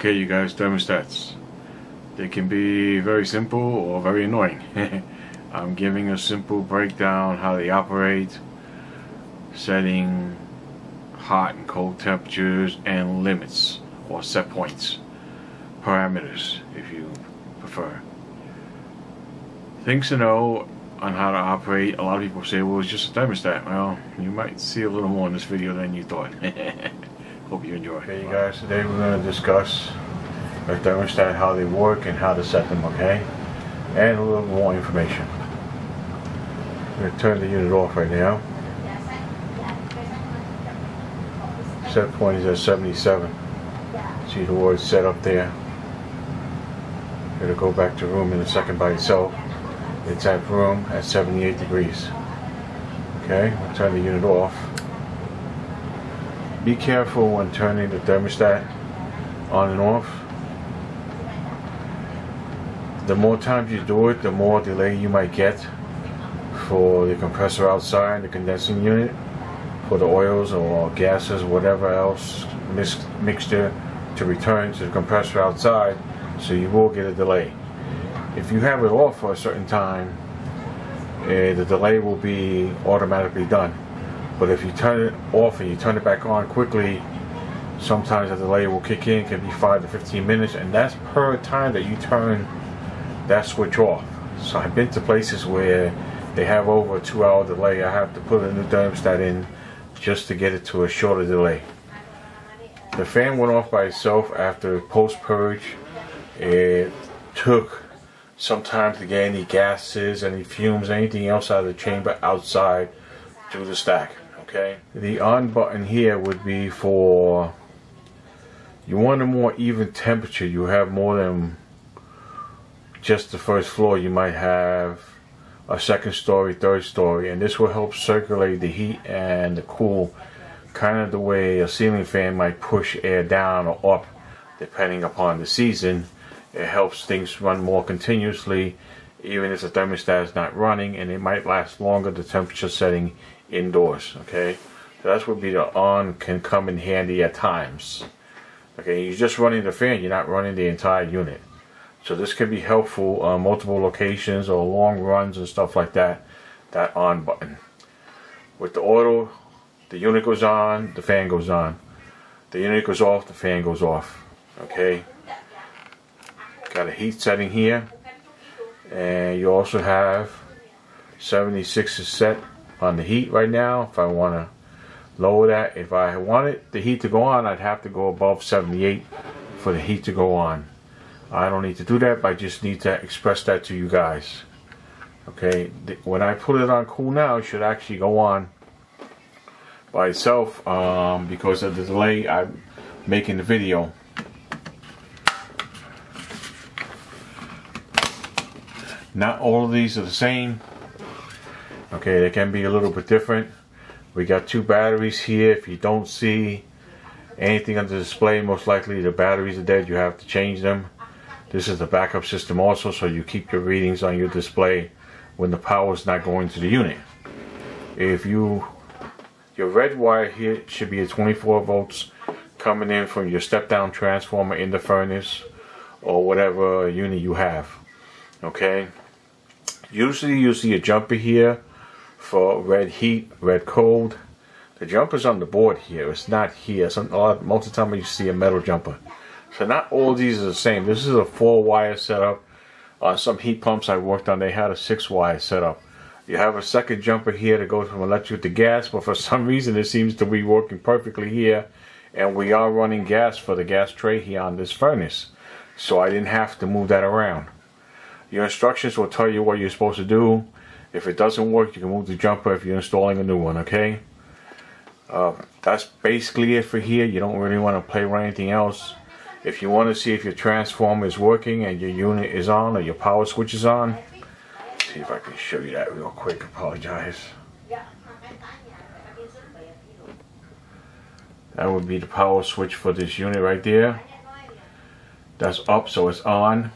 Okay, you guys, thermostats. They can be very simple or very annoying. I'm giving a simple breakdown how they operate, setting hot and cold temperatures and limits or set points, parameters if you prefer. Things to know on how to operate. A lot of people say, well, it's just a thermostat. Well, you might see a little more in this video than you thought. Hope you enjoy. Okay, you guys, today we're going to discuss a thermostat, how they work, and how to set them, okay? And a little more information. I'm going to turn the unit off right now. Set point is at 77. See the word set up there. It'll go back to room in a second by itself. It's at room at 78 degrees. Okay, we'll turn the unit off. Be careful when turning the thermostat on and off. The more times you do it, the more delay you might get for the compressor outside, the condensing unit, for the oils or gases, whatever else mix, mixture to return to the compressor outside, so you will get a delay. If you have it off for a certain time, uh, the delay will be automatically done. But if you turn it off and you turn it back on quickly, sometimes the delay will kick in, can be 5 to 15 minutes, and that's per time that you turn that switch off. So I've been to places where they have over a two hour delay. I have to put a new thermostat in just to get it to a shorter delay. The fan went off by itself after post purge. It took some time to get any gases, any fumes, anything else out of the chamber outside through the stack okay. The on button here would be for you want a more even temperature. You have more than just the first floor. You might have a second story third story and this will help circulate the heat and the cool kind of the way a ceiling fan might push air down or up depending upon the season. It helps things run more continuously even if the thermostat is not running and it might last longer the temperature setting indoors okay? So that's where be the on can come in handy at times. Okay you're just running the fan you're not running the entire unit. So this can be helpful on multiple locations or long runs and stuff like that that on button. With the auto the unit goes on the fan goes on. The unit goes off the fan goes off okay? Got a heat setting here. And you also have 76 is set on the heat right now. If I want to lower that if I wanted the heat to go on I'd have to go above 78 for the heat to go on. I don't need to do that but I just need to express that to you guys. Okay when I put it on cool now it should actually go on by itself um, because of the delay I'm making the video. Not all of these are the same okay they can be a little bit different. We got two batteries here if you don't see anything on the display most likely the batteries are dead you have to change them. This is the backup system also so you keep your readings on your display when the power is not going to the unit. If you your red wire here should be a 24 volts coming in from your step down transformer in the furnace or whatever unit you have okay? Usually you see a jumper here for red heat, red cold. The jumper's on the board here. It's not here. Some, lot, most of the time you see a metal jumper. So not all these are the same. This is a four wire setup. Uh, some heat pumps I worked on, they had a six wire setup. You have a second jumper here to go from electric to gas, but for some reason it seems to be working perfectly here. And we are running gas for the gas tray here on this furnace. So I didn't have to move that around. Your instructions will tell you what you're supposed to do. If it doesn't work, you can move the jumper if you're installing a new one, okay? Uh, that's basically it for here. You don't really want to play with anything else. If you want to see if your transformer is working and your unit is on or your power switch is on, see if I can show you that real quick. Apologize. That would be the power switch for this unit right there. That's up so it's on.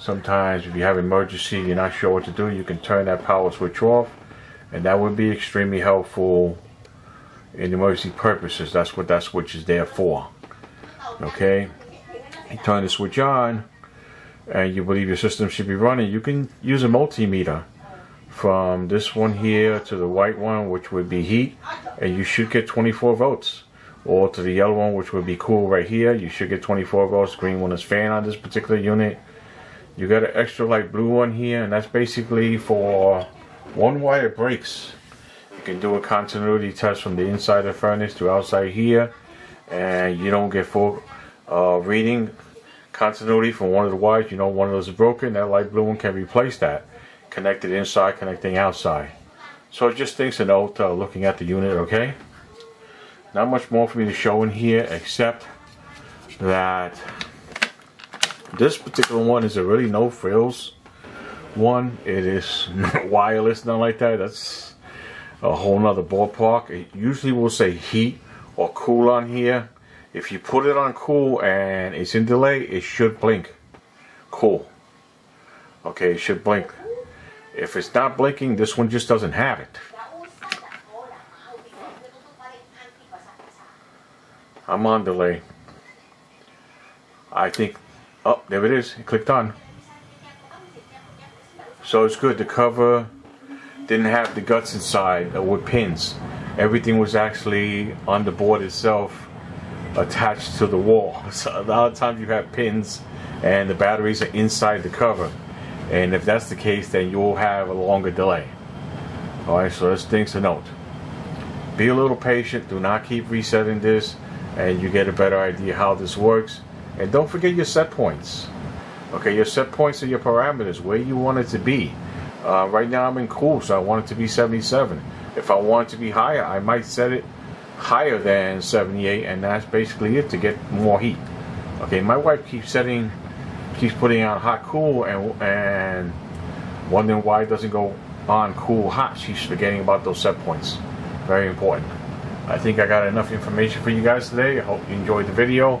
Sometimes if you have emergency, you're not sure what to do, you can turn that power switch off. And that would be extremely helpful in emergency purposes. That's what that switch is there for. Okay, you turn the switch on, and you believe your system should be running. You can use a multimeter from this one here to the white one, which would be heat, and you should get 24 volts. Or to the yellow one, which would be cool right here, you should get 24 volts. Green one is fan on this particular unit. You got an extra light blue one here, and that's basically for one wire breaks. You can do a continuity test from the inside of the furnace to outside here, and you don't get full uh, reading continuity from one of the wires. You know one of those is broken. That light blue one can replace that. Connected inside, connecting outside. So just things to note uh, looking at the unit, okay? Not much more for me to show in here except that this particular one is a really no frills one. It is wireless, nothing like that. That's a whole nother ballpark. It usually will say heat or cool on here. If you put it on cool and it's in delay, it should blink. Cool. Okay, it should blink. If it's not blinking, this one just doesn't have it. I'm on delay. I think, oh, there it is. It clicked on. So it's good. The cover didn't have the guts inside with pins. Everything was actually on the board itself attached to the wall. So a lot of times you have pins and the batteries are inside the cover. And if that's the case, then you'll have a longer delay. Alright, so that's things to note. Be a little patient. Do not keep resetting this and you get a better idea how this works. And don't forget your set points. Okay, your set points are your parameters, where you want it to be. Uh, right now I'm in cool, so I want it to be 77. If I want it to be higher, I might set it higher than 78, and that's basically it to get more heat. Okay, my wife keeps setting, keeps putting on hot cool, and and wondering why it doesn't go on cool hot. She's forgetting about those set points. Very important. I think I got enough information for you guys today. I hope you enjoyed the video,